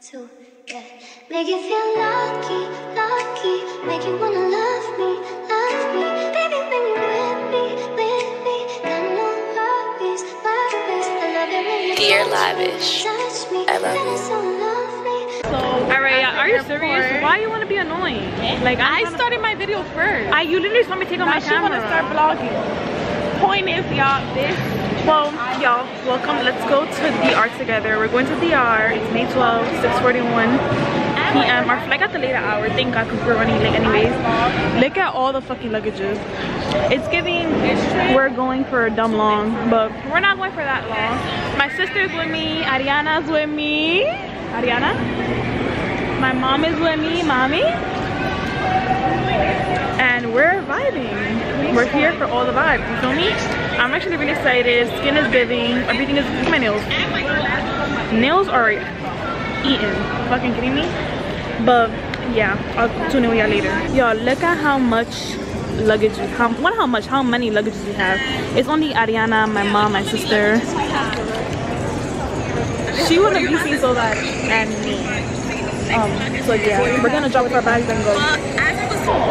to yeah. Make you feel lucky, lucky. Make you wanna love me, love me. Baby, when you're with me, with me. Got no worries, worries. I love it when you Dear touch me, Lavish, touch me. I love you. so lovely. So Alright, are you serious? Why you want to be annoying? Like I I'm started my video first. I you literally saw me to take out now my she want camera. to start vlogging. Point is, y'all, this Well, y'all, welcome. Let's go to the DR together. We're going to the DR. It's May 12, 6:41 p.m. Our flight got delayed an hour. Thank God, because we're running late anyways. Look at all the fucking luggages. It's giving. We're going for a dumb long, but we're not going for that long. My sister's with me. Ariana's with me. Ariana. My mom is with me. Mommy. And we're vibing. We're here for all the vibes, you feel me? I'm actually really excited. Skin is giving. Everything is, my nails. Nails are eaten. Fucking kidding me? But yeah, I'll tune in with y'all later. Y'all, look at how much luggage, we- how, what how much, how many luggages we have. It's only Ariana, my mom, my sister. She wanna be seen so bad, and me. Um, so yeah, we're gonna drop off our bags and go.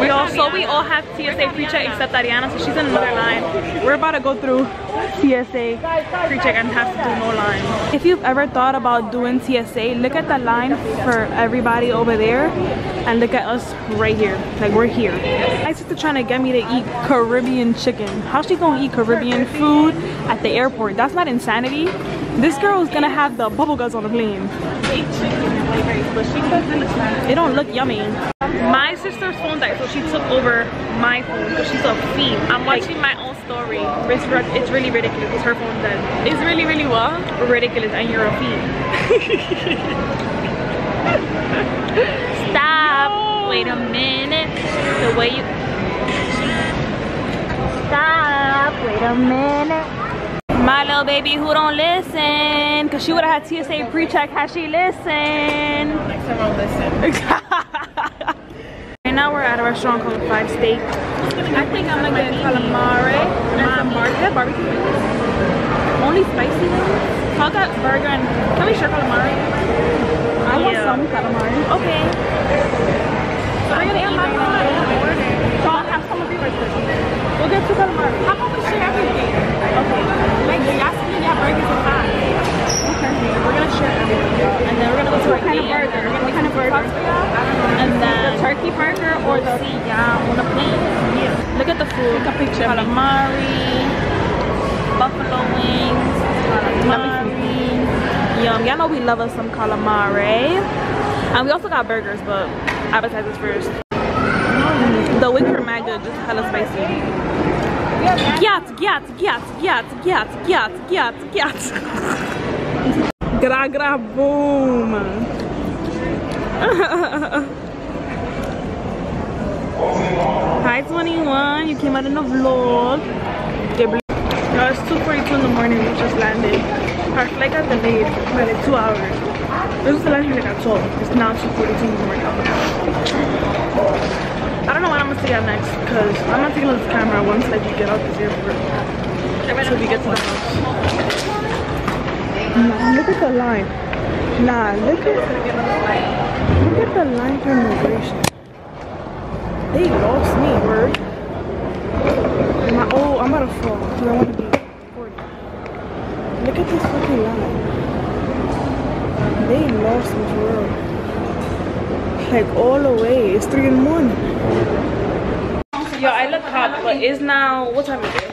We all so we all have TSA pre-check except Ariana, so she's in another line. We're about to go through TSA pre-check and have to do no line. If you've ever thought about doing TSA, look at the line for everybody over there and look at us right here. Like we're here. My sister trying to get me to eat Caribbean chicken. How's she gonna eat Caribbean food at the airport? That's not insanity. This girl is gonna have the bubble guts on the plane. It don't look yummy. My sister's phone died, so she took over my phone because she's a fiend. I'm Like, watching my own story. it's, it's really ridiculous because her phone's dead. It's really, really what? Ridiculous, and you're a fiend. Stop. Wait a minute. The way you. Stop. Wait a minute. My little baby who don't listen, cause she would have had TSA pre-check had she listened. Next time I'll listen. Right now we're at a restaurant called Five Steak. I think I'm gonna get calamari and barbecue. barbecue. Only spicy ones. I'll burger and can we share calamari? I want Yeah. some calamari. Okay. So we're gonna eat right now. So I'll have some of yours. We'll get two calamari. How about we share everything? Okay. Like, y'all split y'all burgers. Okay. We're gonna share everything. And then we're gonna go to our kind of burger? What kind of burger? And then Turkey burger or the y'all on the. Yeah. Look at the food. Take a picture. Calamari, buffalo wings, calamari. Yum. Y'all know we love us some calamari. And we also got burgers, but appetizers first. The wings are mad good, just hella spicy. Gyat, gyat, gyat, gyat, gyat, gyat, gyat, gyat. Gra gra boom. Hi 21, you came out in the vlog. Yo, it's 2.42 in the morning, we just landed. Our flight got delayed by like two hours. It was the landing like at 12. It's now 2.42 in the morning. I next because I'm not taking this camera once like we get out this airport. Until we get to the house. Nah, look at the line. Nah, look at look at the line for immigration. They lost me, word. My, oh, I'm about to fall because I want to be recorded. Look at this fucking line. They lost me real. Like all the way. It's three in the morning. Yo, I look hot, but it's now what time is it?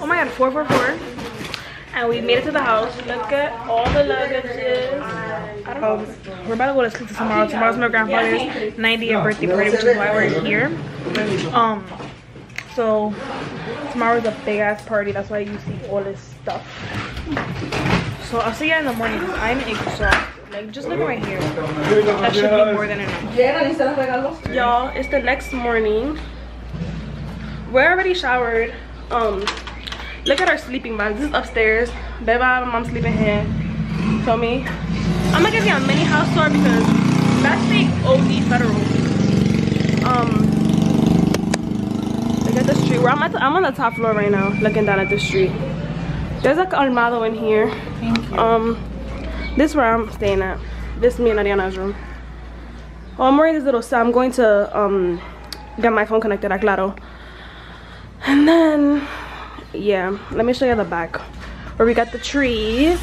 Oh my god, 444. And we made it to the house. Look at all the luggages. We're about to go to sleep tomorrow. Tomorrow's my grandfather's 90th birthday party, which is why we're here. Um, so tomorrow's a big ass party. That's why you see all this stuff. So I'll see you in the morning. I'm exhausted. Like just look right here. That should be more than enough. Y'all, it's the next morning. We're already showered. Um, look at our sleeping bags. This is upstairs. Beba, my mom's sleeping here. Feel me? I'm gonna give you a mini house tour because that's the OD federal. Um, look at the street. Where I'm at, the, I'm on the top floor right now, looking down at the street. There's like Armado in here. Um, This is where I'm staying at. This is me and Ariana's room. Oh, I'm wearing this little set. I'm going to um get my phone connected at Claro. And then yeah, let me show you the back. Where we got the trees.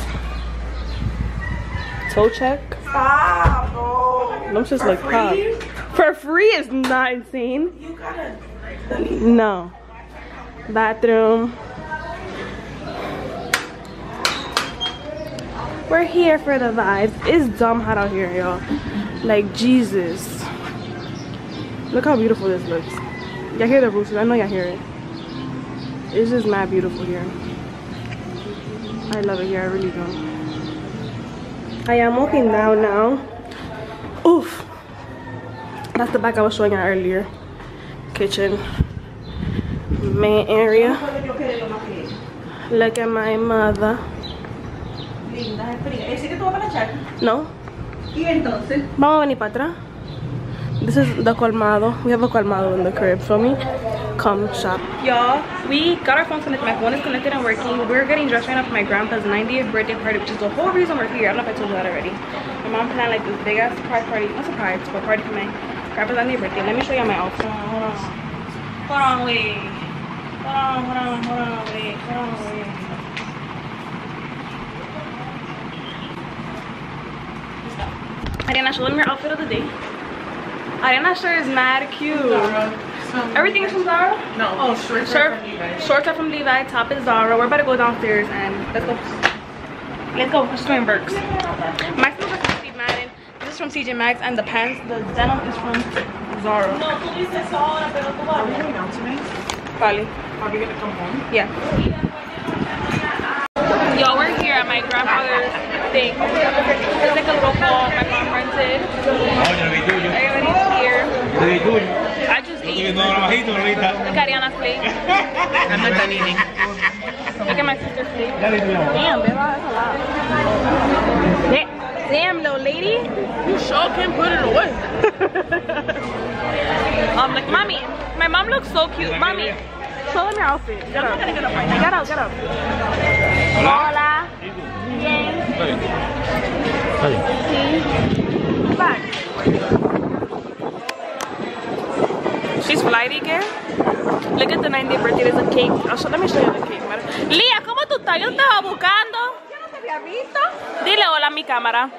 Toe check. Stop, bro. Them just like pop. For free is not insane. You gotta. No. Bathroom. We're here for the vibes. It's dumb hot out here, y'all. Like, Jesus. Look how beautiful this looks. Y'all hear the roosters? I know y'all hear it. It's just mad beautiful here. I love it here, I really do. I am walking down now. Oof. That's the back I was showing you earlier. Kitchen. Main area. Look at my mother. No? Y entonces. Vamos a venir para atrás. This is the colmado. We have a colmado in the crib. For me, come shop. Y'all, we got our phones connected. My phone is connected and working. We're getting dressed right now for my grandpa's 90th birthday party, which is the whole reason we're here. I don't know if I told you that already. My mom planned like this big ass surprise party. Not surprise, but party for my grandpa's 90th birthday. Let me show you my outfit. Hold on, hold on. Hold on, wait. Hold on, hold on, hold on, wait. Hold on, wait. Ariana, show them your outfit of the day. Ariana's shirt is mad cute. Everything is from Zara? No. Oh, short Shirt, shorts are from Levi, top is Zara. We're about to go downstairs and let's go. Let's go. Let's go in Burks. My sneakers are from Steve Madden. This is from TJ Maxx and the pants, the denim is from Zara. No, tú dices ahora, pero tú vas a ver announcements. Probably. Are we gonna come home? Yeah. Y'all, we're here at my grandfather's thing. It's like a little hall my mom rented. Everybody's here. I just ate. Look at Ariana's plate. I'm not done eating. Look at my sister's plate. Damn, babe, that's a lot. Da- Damn, little lady. You sure can put it away. Um, like, mommy, my mom looks so cute. Mommy, show them your outfit. Get up. Get up right now. Get up, get up. Hola. Bien. Sí. Back. She's flighty, girl. Look at the 90th birthday. There's a cake. I'll show, let me show you the cake. Lía, ¿cómo tú estás? Yo estaba buscando. Yo no te había visto. Dile hola a mi cámara.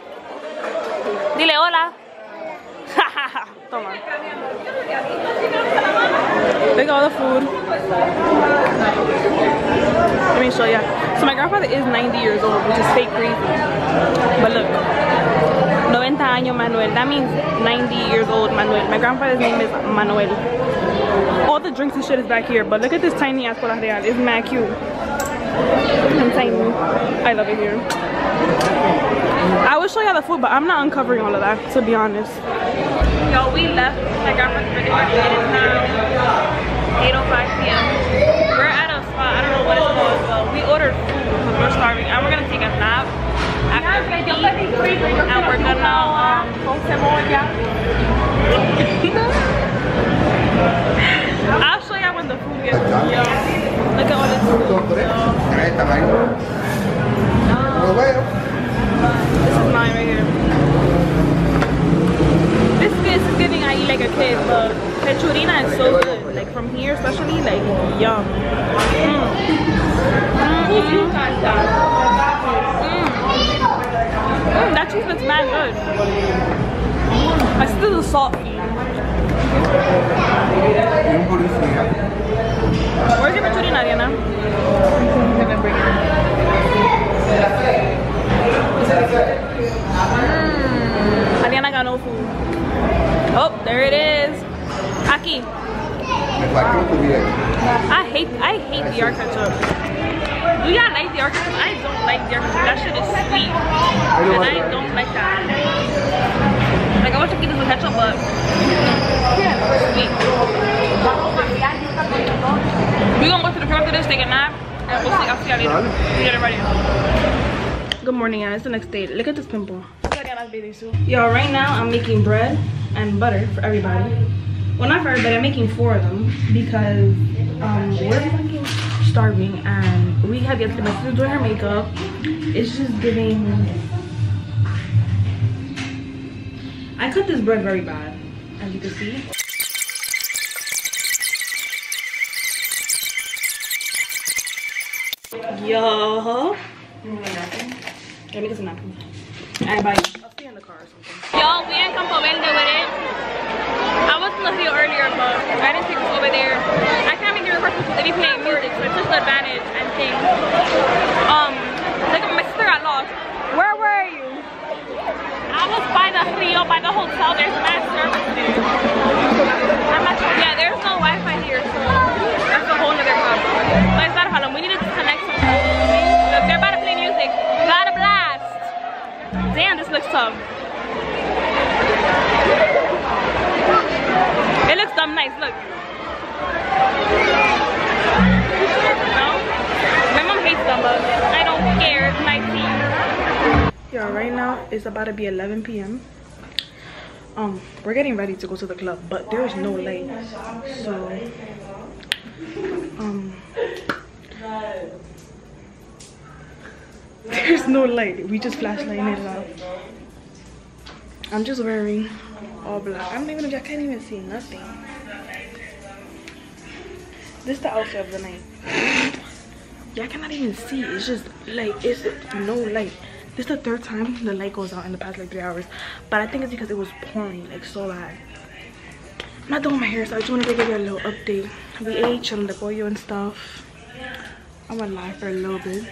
Dile hola. Toma. Look at all the food. Let me show ya. So my grandfather is 90 years old, which is fake crazy. But look. 90 años Manuel. That means 90 years old Manuel. My grandfather's name is Manuel. All the drinks and shit is back here, but look at this tiny ass cola real. It's mad cute. And tiny. I love it here. I will show you the food, but I'm not uncovering all of that, to be honest. Yo, we left my grandma's birthday party. It is now 8.05 p.m. We're at a spot, I don't know what it's called, but we ordered food because we're starving. And we're gonna take a nap after we eat. And we're gonna, um, Con cebolla. I'll show the. Look this is is giving I eat like a kid, but pechurina is so good. Like from here, especially, like yum. Mm. Mm, mm. Mm, that cheese looks mad good. My sister's a salt Where's your it. Ariana got no food. Oh, there it is. Aquí. I hate I hate DR ketchup. Do y'all like DR ketchup? I don't like DR ketchup. That shit is sweet. And I don't like that. Like I wish I could use the ketchup, but sweet. We're gonna go to the crib after this, take a nap, and we'll see I'll see y'all later. We get it ready. Good morning, guys. It's the next day. Look at this pimple. Yo, right now I'm making bread and butter for everybody. Well, not for everybody. I'm making four of them because um, we're fucking starving and we have yet to my sister doing her makeup. It's just giving I cut this bread very bad, as you can see. Yo. Let me get some napkins. Alright, bye. I'll you in the car or something. Y'all, we come for Verde with it. I was in the video earlier, but I didn't take this over there. I can't make the record because they be playing music, so I took the advantage and things. Um, like my sister got lost. Was by the Rio, by the hotel. There's mass service there. Not, yeah, there's no Wi-Fi here, so it's about to be 11 p.m. Um, we're getting ready to go to the club, but there's no light. So, um, there's no light. We just flashlighting it up. I'm just wearing all black. I don't even, I can't even see nothing. This is the outfit of the night. I cannot even see. It's just like it's no light. This is the third time the light goes out in the past like three hours. But I think it's because it was pouring like so bad. I'm not doing my hair, so I just wanted to give you a little update. We ate chilling the pollo and stuff. I went live for a little bit.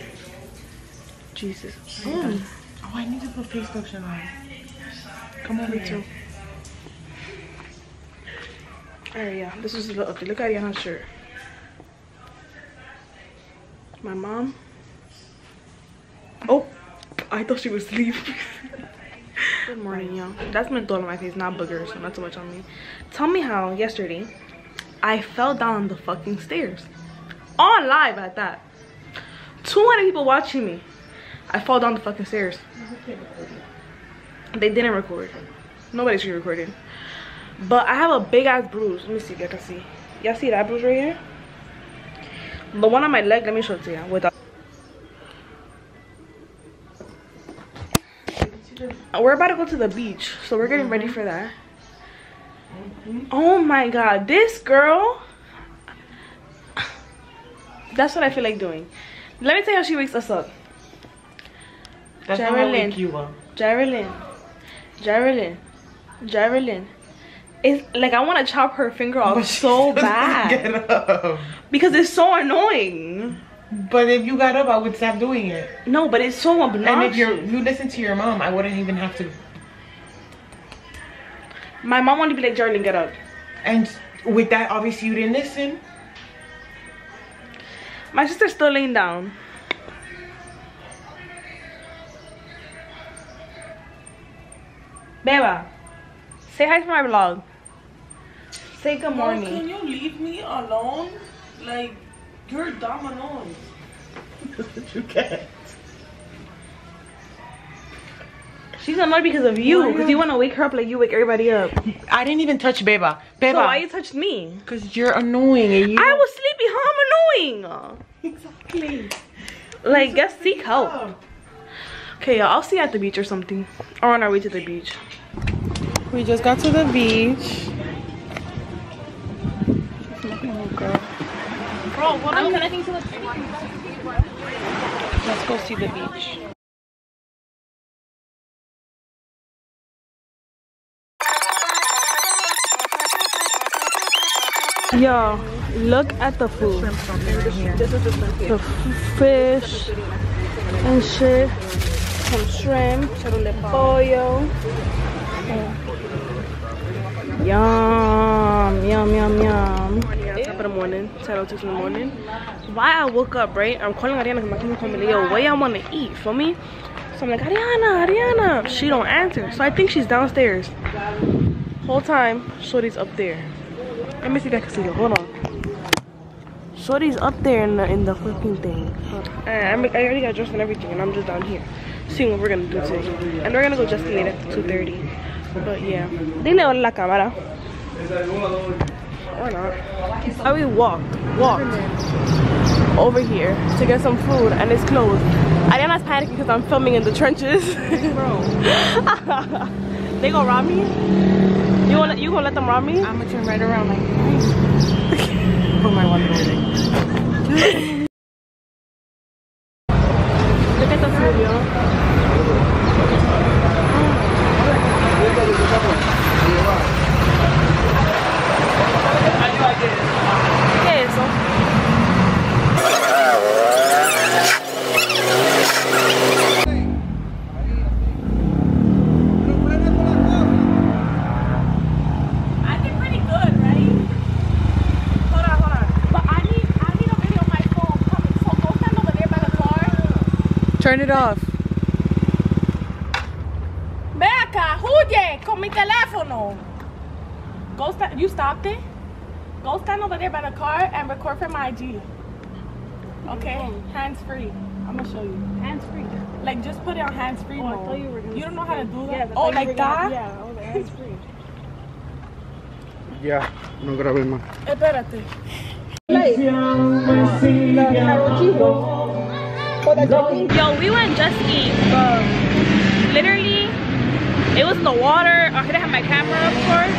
Jesus. Mm. Oh, I need to put face lotion on. Come over too. Alright, yeah, this is a little update. Look at Ariana's shirt. My mom. Oh, I thought she was asleep. Good morning, y'all. That's menthol on my face, not boogers, so not too much on me. Tell me how yesterday I fell down the fucking stairs. On live at that. 200 people watching me. I fall down the fucking stairs. They didn't record. Nobody should record it. But I have a big ass bruise. Let me see if y'all can see. Y'all see that bruise right here? The one on my leg, let me show it to you. Without we're about to go to the beach, so we're getting ready for that. Oh my god, this girl. That's what I feel like doing. Let me tell you how she wakes us up. That's not how I Jeralyn. wake you up. Jeralyn, Jeralyn, Jeralyn. It's like I want to chop her finger off so bad Get up. because it's so annoying. But if you got up, I would stop doing it. No, but it's so obnoxious. And if you're you listen to your mom, I wouldn't even have to. My mom wanted to be like, Jeralyn, get up. And with that, obviously you didn't listen. My sister's still laying down. Beba, say hi to my vlog. Say good morning. Can you leave me alone? Like, you're dumb annoying. you can't. She's annoyed because of you, because you want to wake her up like you wake everybody up. I didn't even touch Beba. Beba. So why you touched me? Because you're annoying and you. I was sleepy. How I'm annoying? Exactly. Like, guess seek help. Okay, y'all. I'll see you at the beach or something, or on our way to the beach. We just got to the beach. Bro, what I'm connecting to the Let's go see the beach. Yo, look at the food. The. The fish and shit. Some shrimp, pollo. Yum, yum, yum, yum. Top of the morning, 10 in the morning. Why I woke up, right? I'm calling Ariana because my cousin called me, yo, what y'all want to eat, for me? So I'm like, Ariana, Ariana. She don't answer. So I think she's downstairs. Whole time, Shorty's up there. Let me see if I can see her. Hold on. Shorty's up there in the in the fucking thing. Uh, and I'm, I already got dressed and everything, and I'm just down here, seeing what we're gonna do today. And we're gonna go Justin later at 2:30. But yeah, dile hola la cámara. Or not. How we walked, walked over here to get some food, and it's closed. Ariana's panicking because I'm filming in the trenches. Bro. They gonna rob me? You gonna, you gonna let them rob me? I'm gonna turn right around like Put my one building. Look at the food, yo. ¿Qué es eso? I did pretty good, right? Hold on, hold on. But I need, I need a video on my phone coming. So go stand over there by the car. Turn it off. Ve acá, huye con mi teléfono. Go stand, you stopped it? Go stand over there by the car and record for my IG. Okay, hands free. I'm gonna show you. Hands free. Like just put it on hands free Oh, I mode. thought you were gonna don't know how to do that? Yeah, oh, like that? Yeah, oh, hands free. Ya, no grabé más. Espérate. Yo, we went just eat, but literally, it was in the water. I didn't have my camera, of course.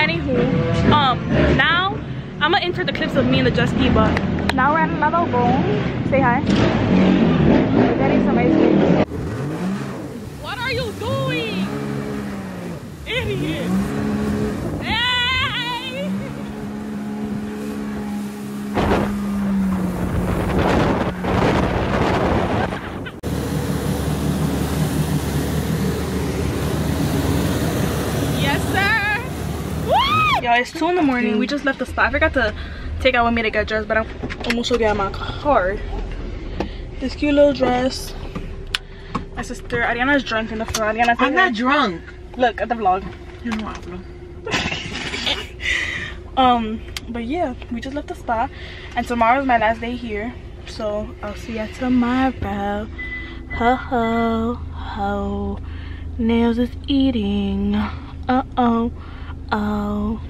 Anywho, um, now I'm gonna insert the clips of me and the Just Eat, but now we're at another room. Say hi. We're getting some ice cream. What are you doing? Idiot. Hey! It's 2 in the morning. We just left the spot. I forgot to take out with me to get dressed, but I'm almost to get my car. This cute little dress. My sister, Ariana's drunk in the front. Ariana, I'm not drunk. Look at the vlog. You know hablo. Um, but yeah, we just left the spa, and tomorrow's my last day here. So I'll see you tomorrow. Ho ho ho. Nails is eating. Uh oh. Oh.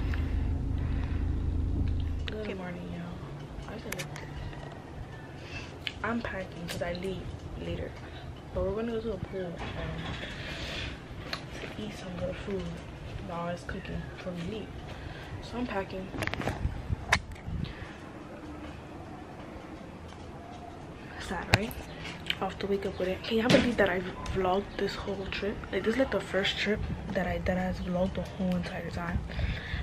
Good morning, y'all. I feel like I'm packing because I leave later. But we're gonna go to a pool um, to eat some good food while it's cooking we leave. So I'm packing. Sad, right? Off to wake up with it. Can y'all believe that I vlogged this whole trip? Like this is like the first trip that I that has vlogged the whole entire time.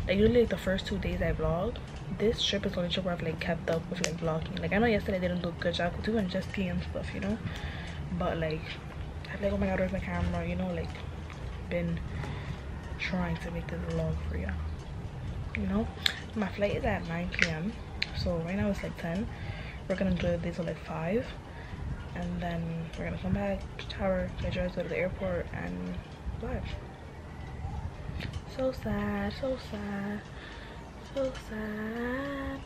Like usually like the first two days I vlogged. This trip is only trip where I've like kept up with like vlogging. Like I know yesterday I didn't do a good job with doing just tea and stuff, you know. But like I'm like oh my god where's my camera? You know like been trying to make this vlog for y'all you know my flight is at 9 p.m so right now it's like 10 we're gonna enjoy the day till like 5 and then we're gonna come back shower get dressed go to the airport and live so sad so sad so sad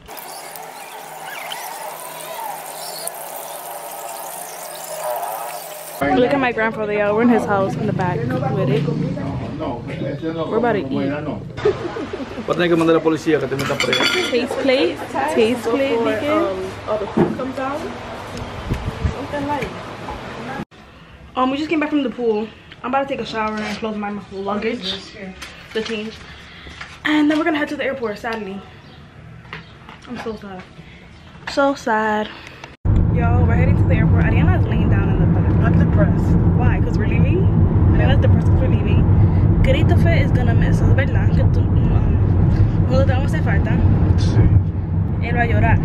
Look at my grandfather, y'all. We're in his house in the back with it. We're about to eat. Va a tener que mandar a la policía que te metan presa. Taste plate. Taste plate, nigga. Um, we just came back from the pool. I'm about to take a shower and close my luggage, the change, and then we're gonna head to the airport. Sadly, I'm so sad. So sad. Yo, we're heading to the airport. Ariana's laying down in the back. I'm depressed. Why? Because we're leaving. Ariana's depressed because we're leaving. Grito Fe is gonna miss us, ¿verdad? Que tú, um, cuando te vamos a hacer falta. Sí. él va a llorar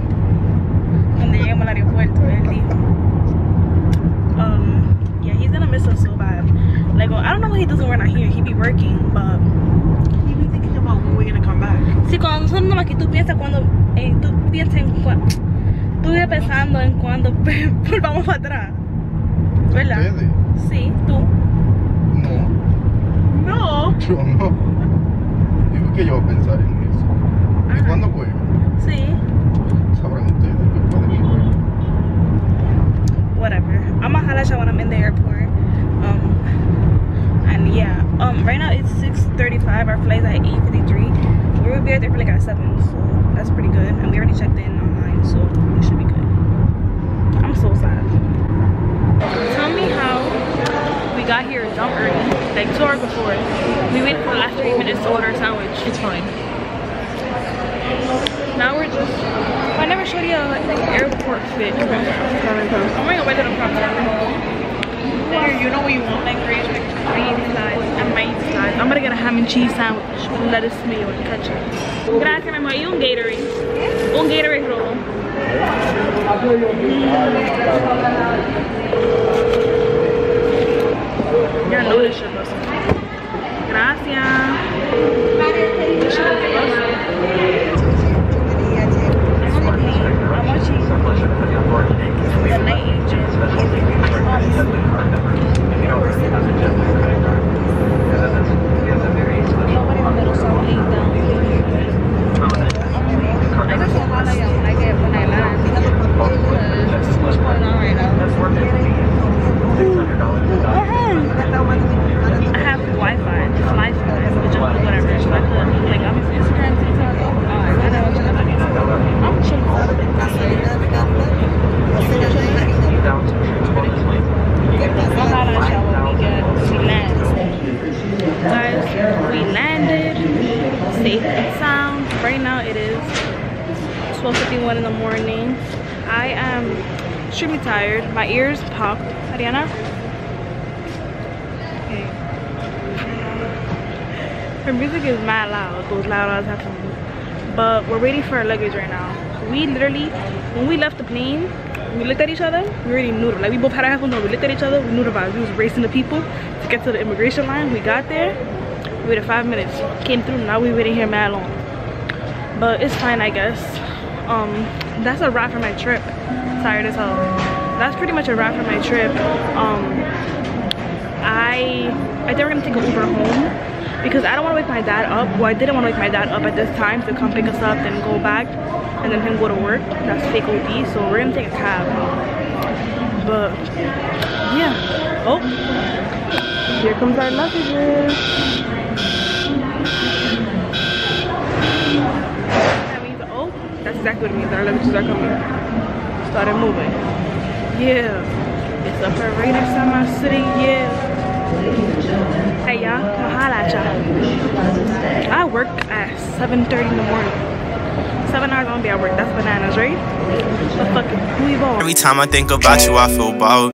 cuando lleguemos al aeropuerto él dijo um yeah he's gonna miss us so bad like well, I don't know what he does when we're not here he be working but we're gonna come back. si cuando nosotros no aquí tú piensas cuando eh, tú piensas en cuando tú vives pensando en cuando volvamos para atrás ¿verdad? ¿Ustedes? sí tú No, No. yo no. Digo que yo voy a pensar en eso. ¿Y cuándo sí Sabrán ustedes vuelo. whatever. I'm gonna holla when I'm in the airport. Um, and yeah, um, right now it's 6:35. Our flight's at 8:53. We will be there for like at seven, so that's pretty good. And we already checked in online, so we should be good. I'm so sad. Tell me how we got here dumb early, like two hours before. We waited for the last three minutes to order a sandwich. It's fine. Now we're just. I never showed you like airport fit. Oh my wearing a weather crop Here, you know what you want, like slides and slides. I'm gonna get a ham and cheese sandwich with lettuce, mayo, and ketchup. Gracias, mi. Y un Gatorade. Un Gatorade roll. Yeah, I this shit. Gracias. This shit is busting. I'm on the plane. I'm watching the night agent. Nobody in the middle, so I'm laying down. I just don't holler y'all when I get when I land. Because there's too much going on right now. I have Wi-Fi, it's Wi-Fi, which is whatever. So I could, like, I'm on Instagram, TikTok. Oh, I know what you're doing. I'm chilling. I'll holler at y'all when we get we land. Guys, we landed safe and sound. Right now it is 12:51 in the morning. I am extremely tired. My ears popped. Ariana. Okay. Her music is mad loud. Those loud ass headphones. But we're waiting for our luggage right now. We literally, when we left the plane, we looked at each other. We already knew them. Like we both had our headphones on. We looked at each other. We knew the vibes. We was racing the people to get to the immigration line. We got there. We waited five minutes. Came through. Now we waiting here mad long. But it's fine, I guess. Um, that's a wrap for my trip. Tired as hell. That's pretty much a wrap for my trip. Um, I I think we're gonna take an Uber home because I don't want to wake my dad up. Well, I didn't want to wake my dad up at this time to come pick us up and go back, and then him go to work. That's fake OD. So we're gonna take a cab. But yeah. Oh, here comes our luggages. That means oh, that's exactly what it means. Our luggages are coming. Started moving. Yeah. It's a parade inside my city. Yeah. Hey y'all, come holla at y'all. I work at 7.30 in the morning. Seven hours I'm gonna be at work. That's bananas, right? But fuck? Every time I think about you, I feel bold.